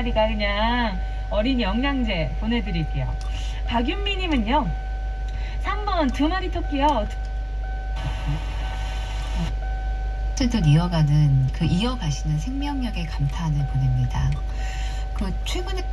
마리가 그냥 어린이 영양제 보내드릴게요. 박윤미님은요. 3번 두 마리 토끼요. 어쨌든 이어가는 그 이어가시는 생명력의 감탄을 보냅니다. 그 최근에